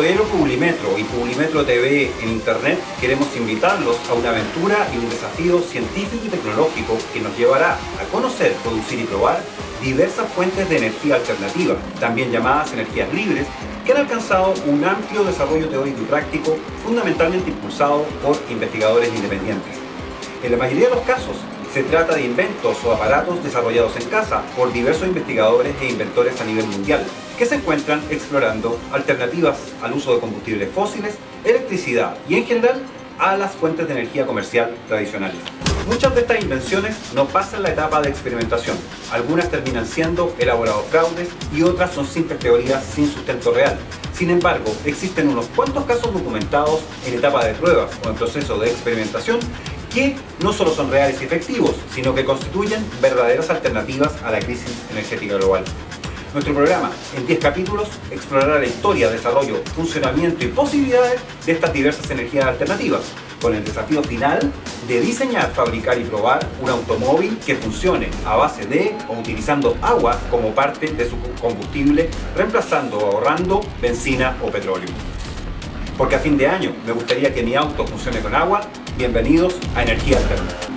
Diario Publimetro y Publimetro TV en Internet queremos invitarlos a una aventura y un desafío científico y tecnológico que nos llevará a conocer, producir y probar diversas fuentes de energía alternativa, también llamadas energías libres, que han alcanzado un amplio desarrollo teórico y práctico, fundamentalmente impulsado por investigadores independientes. En la mayoría de los casos, se trata de inventos o aparatos desarrollados en casa por diversos investigadores e inventores a nivel mundial, que se encuentran explorando alternativas al uso de combustibles fósiles, electricidad y en general a las fuentes de energía comercial tradicionales. Muchas de estas invenciones no pasan la etapa de experimentación. Algunas terminan siendo elaborados fraudes y otras son simples teorías sin sustento real. Sin embargo, existen unos cuantos casos documentados en etapa de pruebas o en proceso de experimentación que no solo son reales y efectivos, sino que constituyen verdaderas alternativas a la crisis energética global. Nuestro programa, en 10 capítulos, explorará la historia, desarrollo, funcionamiento y posibilidades de estas diversas energías alternativas, con el desafío final de diseñar, fabricar y probar un automóvil que funcione a base de o utilizando agua como parte de su combustible, reemplazando o ahorrando benzina o petróleo. Porque a fin de año me gustaría que mi auto funcione con agua. Bienvenidos a Energía Alterna.